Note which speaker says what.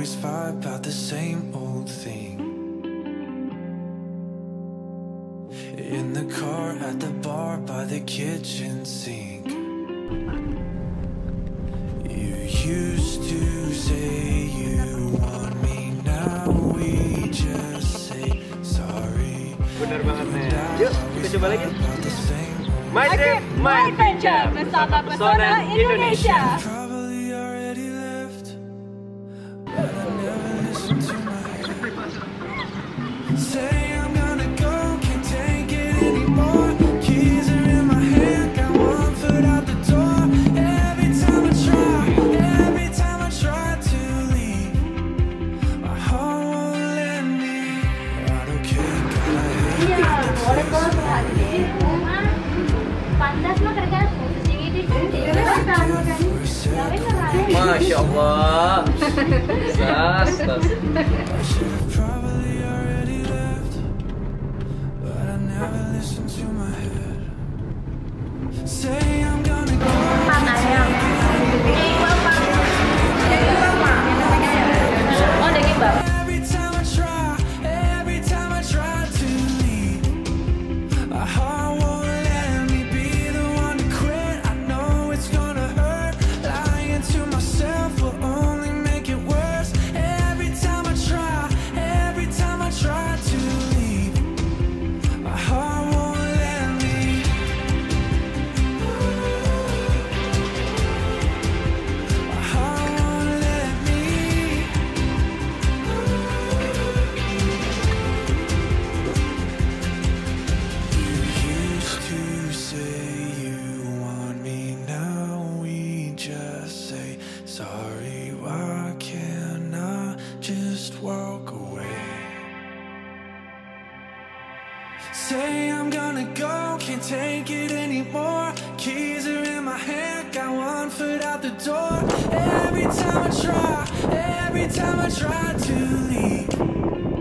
Speaker 1: always fight about the same old thing. In the car, at the bar, by the kitchen sink. You used to say you want me, now we just say sorry.
Speaker 2: Bener banget nih Yuk, kita coba lagi. My Trip, My Adventure. bersama Pesona Indonesia. Masya Allah. Sas, sas.
Speaker 1: Say I'm gonna go, can't take it anymore. Keys are in my hand, got one foot out the door. Every time I try, every time I try to leave.